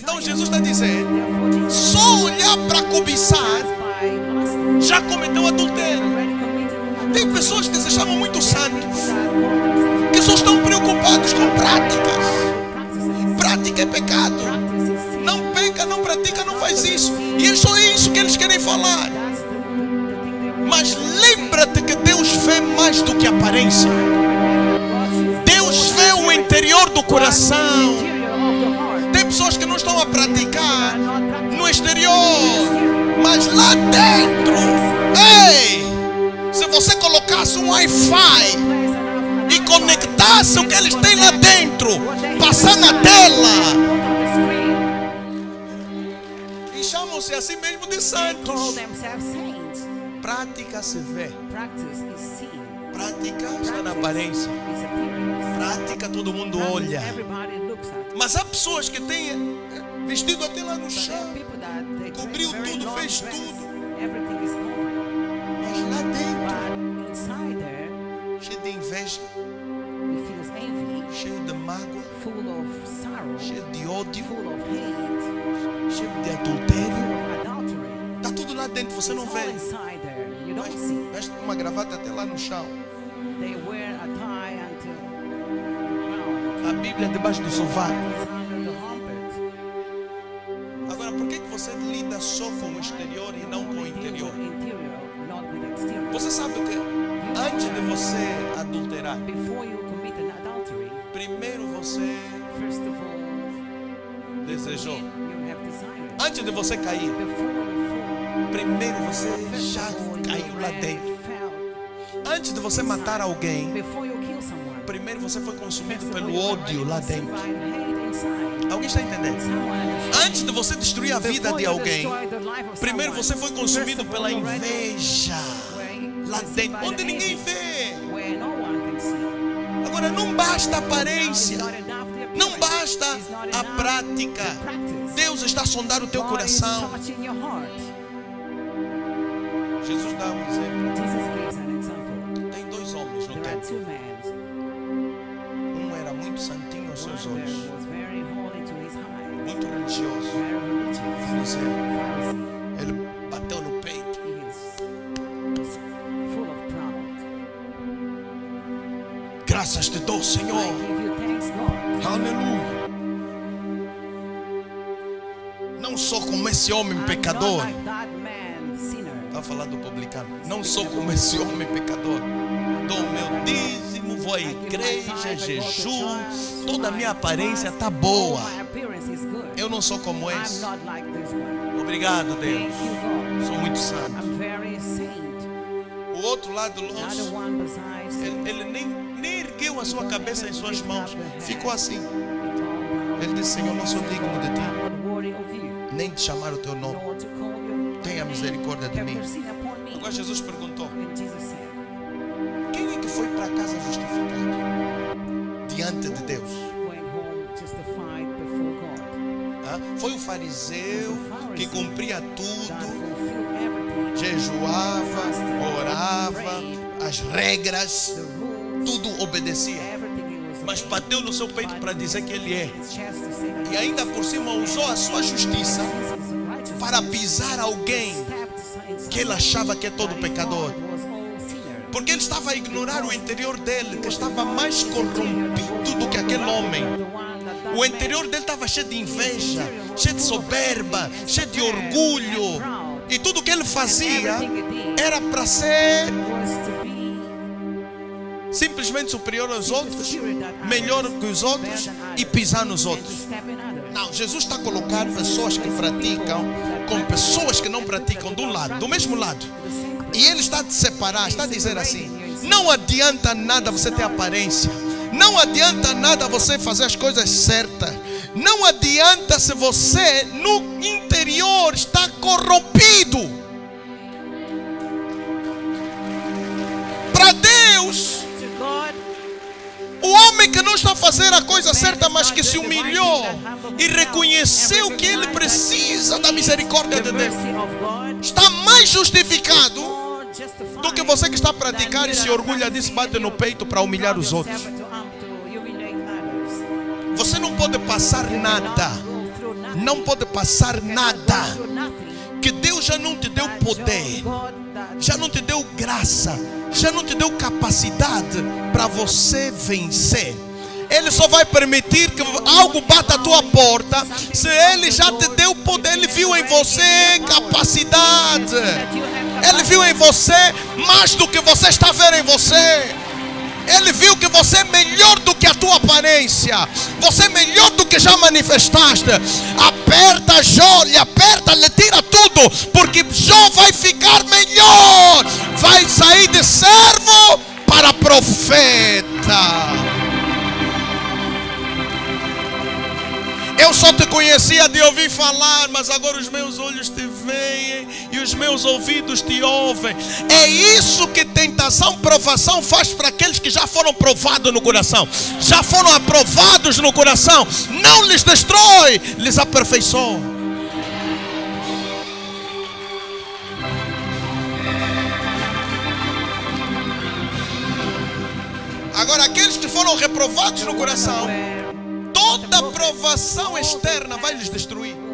Então Jesus está dizendo: só olhar para cobiçar já cometeu adultério. Tem pessoas que se chamam muito santos, que só estão preocupados com práticas. Prática é pecado. Não peca, não pratica, não faz isso. E é só isso que eles querem falar. Mas lembra-te que Deus vê mais do que aparência. Deus vê o interior do coração. Que não estão a praticar no exterior, mas lá dentro. Ei! Se você colocasse um Wi-Fi e conectasse o que eles têm lá dentro, passar na tela, e chamam-se assim mesmo de santos. Prática se vê. Prática está na aparência. Prática todo mundo olha. Mas há pessoas que têm eh, vestido até lá no chão, cobriu tudo, fez tudo. Mas lá dentro, cheio de inveja, cheio de mágoa, cheio de ódio, full of hate, cheio de adultério. Está tudo lá dentro, você não vê. see. Veste uma gravata até lá no chão. A Bíblia debaixo do armpit. Agora, por que, você lida só com o exterior e não com o interior? Você sabe o que? Antes de você adulterar, primeiro você desejou. Antes de você cair, primeiro você já caiu lá dentro. Antes de você matar alguém, primeiro você foi consumido pelo ódio lá dentro. Alguém está entendendo? Antes de você destruir a vida de alguém, primeiro você foi consumido pela inveja lá dentro, onde ninguém vê. Agora não basta a aparência, não basta a prática. Deus está a sondar o teu coração. Jesus dá um exemplo. Ele bateu no peito. Graças te dou, Senhor. Aleluia. Não sou como esse homem pecador. Está falar do publicano. Não sou como esse homem pecador. Dou meu dízimo, vou à igreja, jejum. Toda a minha aparência está boa. Eu não sou como esse. Obrigado, Deus. Sou muito santo. O outro lado longe, ele, ele nem, nem ergueu a sua cabeça em suas mãos. Ficou assim. Ele disse: Senhor, não sou digno de ti, nem de chamar o teu nome. Tenha misericórdia de mim. Agora Jesus perguntou: diante de Deus? Hã? Foi o fariseu que cumpria tudo, jejuava, orava, as regras, tudo obedecia. Mas bateu no seu peito para dizer que ele é. E ainda por cima usou a sua justiça para pisar alguém que ele achava que é todo pecador. Porque ele estava a ignorar o interior dele, que estava mais corrompido do que aquele homem. O interior dele estava cheio de inveja, cheio de soberba, cheio de orgulho. E tudo que ele fazia era para ser simplesmente superior aos outros, melhor que os outros e pisar nos outros. Não, Jesus está a colocar pessoas que praticam com pessoas que não praticam do lado, do mesmo lado. E ele está a te separar, está a dizer assim: não adianta nada você ter aparência, não adianta nada você fazer as coisas certas, não adianta se você no interior está corrompido. Para Deus, o homem que não está fazer a coisa certa, mas que se humilhou e reconheceu que ele precisa da misericórdia de Deus, está justificado do que você que está a praticar e se orgulha disso, bate no peito para humilhar os outros. Você não pode passar nada não pode passar nada. Que Deus já não te deu poder, já não te deu graça, já não te deu capacidade para você vencer. Ele só vai permitir que algo bata a tua porta se Ele já te deu poder. Ele viu em você capacidade. Ele viu em você mais do que você está vendo em você. Ele viu que você é melhor do que a tua aparência. Você é melhor do que já manifestaste. Aperta Jó, lhe aperta, lhe tira tudo. Porque Jó vai ficar melhor. Vai sair de servo para profeta. Eu só te conhecia de ouvir falar, mas agora os meus olhos te veem e os meus ouvidos te ouvem. É isso que tentação, provação faz para aqueles que já foram provados no coração, já foram aprovados no coração. Não lhes destrói, lhes aperfeiçoa. Agora, aqueles que foram reprovados no coração toda provação externa vai lhes destruir.